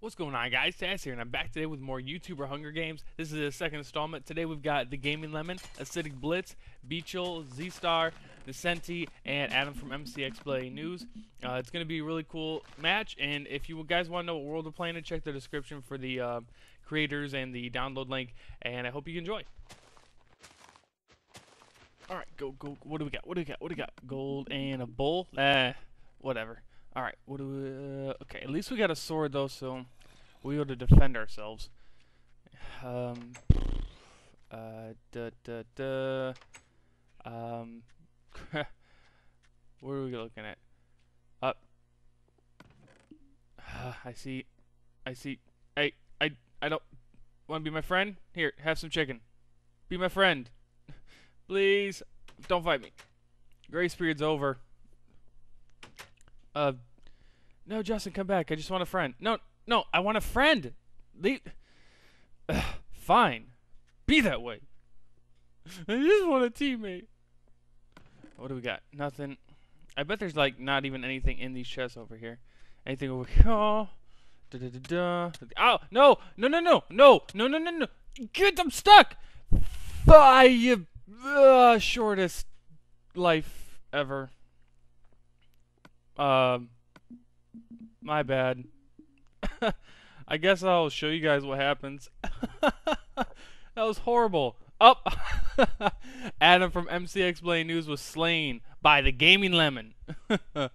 What's going on guys, Taz here, and I'm back today with more YouTuber Hunger Games. This is the second installment. Today we've got The Gaming Lemon, Acidic Blitzz, Beachil, Z-Star, Niscenti, and Adam from MCX Play News. Uh, it's going to be a really cool match, and if you guys want to know what world we're playing in, check the description for the uh, creators and the download link, and I hope you enjoy. Alright, go, go, what do we got, what do we got, what do we got? Gold and a bull? Eh, whatever. Alright, what do we... Uh, okay, at least we got a sword, though, so we able to defend ourselves. Um... Uh... Da, da, da... Um... what are we looking at? Up. Uh, I see... I see... Hey, I... I don't... Want to be my friend? Here, have some chicken. Be my friend. Please. Don't fight me. Grace period's over. Uh, no, Justin, come back. I just want a friend. No, no, I want a friend. Leave. Ugh, fine. Be that way. I just want a teammate. What do we got? Nothing. I bet there's like not even anything in these chests over here. Anything over here? Oh, da da da da. Oh no! No no no no no no no no! Good, I'm stuck. The uh, shortest life ever. Um my bad. I guess I'll show you guys what happens. that was horrible. Up. Oh. Adam from MCX Play News was slain by the Gaming Lemon. uh,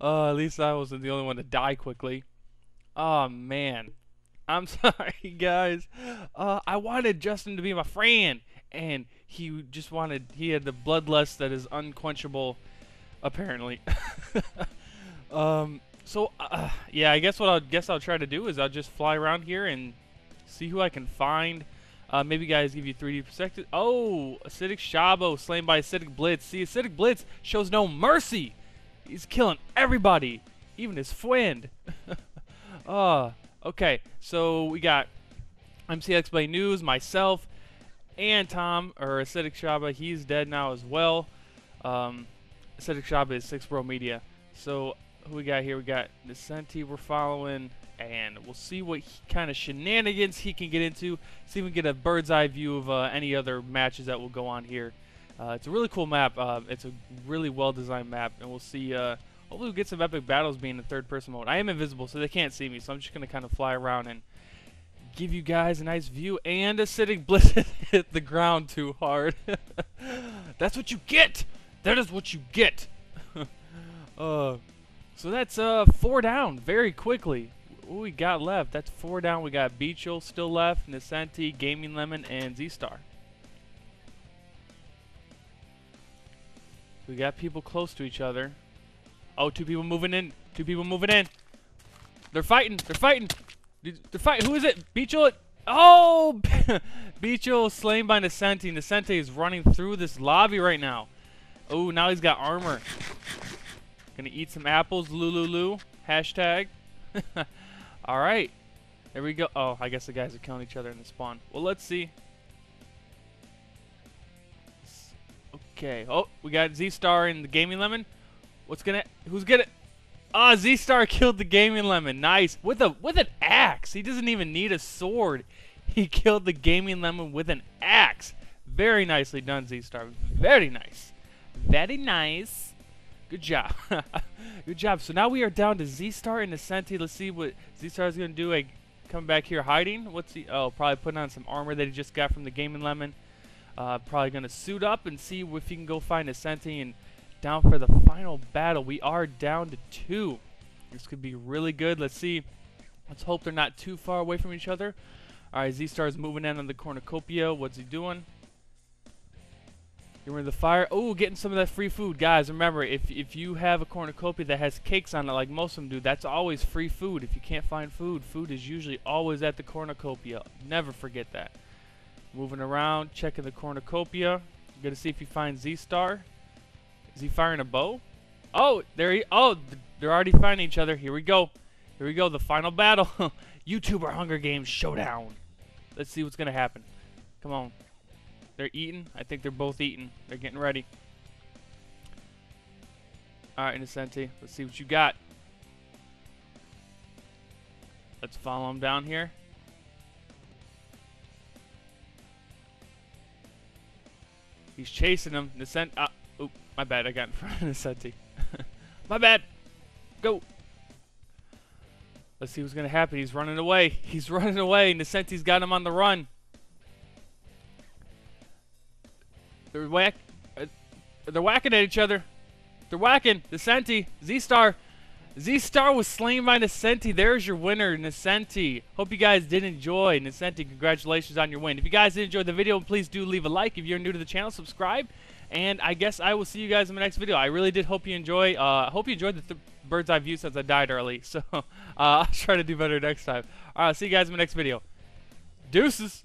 at least I wasn't the only one to die quickly. Oh man. I'm sorry, guys. Uh, I wanted Justin to be my friend, and he just wanted. He had the bloodlust that is unquenchable, apparently. um, so uh, yeah, I guess what I guess I'll try to do is I'll just fly around here and see who I can find. Uh, maybe guys give you 3D perspective. Oh, Acidic Shabo slain by Acidic Blitzz. See, Acidic Blitzz shows no mercy. He's killing everybody, even his friend. uh, okay, so we got MCX Play News, myself, and Tom, or Acidic Shaba. He's dead now as well. Um, Acidic Shaba is Six Bro Media. So who we got here? We got Niscenti we're following, and we'll see what kind of shenanigans he can get into. See if we can get a bird's eye view of uh, any other matches that will go on here. Uh, it's a really cool map. Uh, it's a really well-designed map, and we'll see. Uh, hopefully, we'll get some epic battles being in third-person mode. I am invisible, so they can't see me, so I'm just gonna kind of fly around and give you guys a nice view. And Acidic Blitzz hit the ground too hard. That's what you get. That is what you get. uh. So that's uh four down very quickly. What we got left? That's four down. We got Beachil still left, Niscenti, Gaming Lemon, and Z-Star. We got people close to each other. Oh, two people moving in. Two people moving in. They're fighting. They're fighting. They're fighting. Who is it? Beachil. Oh! Beachil slain by Niscenti. Niscenti is running through this lobby right now. Oh, now he's got armor. Gonna eat some apples, Lulu. Hashtag. Alright. There we go. Oh, I guess the guys are killing each other in the spawn. Well, let's see. Okay. Oh, we got Z-Star and the Gaming Lemon. What's gonna... Who's gonna... Ah, oh, Z-Star killed the Gaming Lemon. Nice. With a with an axe. He doesn't even need a sword. He killed the Gaming Lemon with an axe. Very nicely done, Z-Star. Very nice. Very nice. Good job. Good job. So now we are down to Z-Star and Ascenti. Let's see what Z-Star is going to do. Like, come back here hiding. What's he? Oh, probably putting on some armor that he just got from the Gaming Lemon. Uh, probably going to suit up and see if he can go find Ascenti and down for the final battle. We are down to two. This could be really good. Let's see. Let's hope they're not too far away from each other. All right, Z-Star is moving in on the cornucopia. What's he doing? Get rid of the fire. Oh, getting some of that free food. Guys, remember, if, if you have a cornucopia that has cakes on it like most of them do, that's always free food. If you can't find food, food is usually always at the cornucopia. Never forget that. Moving around, checking the cornucopia. Gonna see if you find Z-Star. Is he firing a bow? Oh, there he. Oh, they're already finding each other. Here we go. Here we go. The final battle. YouTuber Hunger Games Showdown. Let's see what's gonna happen. Come on. They're eating. I think they're both eating. They're getting ready. All right, Innocenti. Let's see what you got. Let's follow him down here. He's chasing him. Nascent. Uh, oh, my bad. I got in front of Niscenti. my bad. Go. Let's see what's gonna happen. He's running away. He's running away. Niscenti's got him on the run. They're whack. Uh, they're whacking at each other. They're whacking. Niscenti. Z-Star. Z-Star was slain by Niscenti. There's your winner, Niscenti. Hope you guys did enjoy. Niscenti, congratulations on your win. If you guys did enjoy the video, please do leave a like. If you're new to the channel, subscribe. And I guess I will see you guys in my next video. I really did hope you enjoy. Uh, I hope you enjoyed the th bird's eye view since I died early. So uh, I'll try to do better next time. All right, see you guys in my next video. Deuces.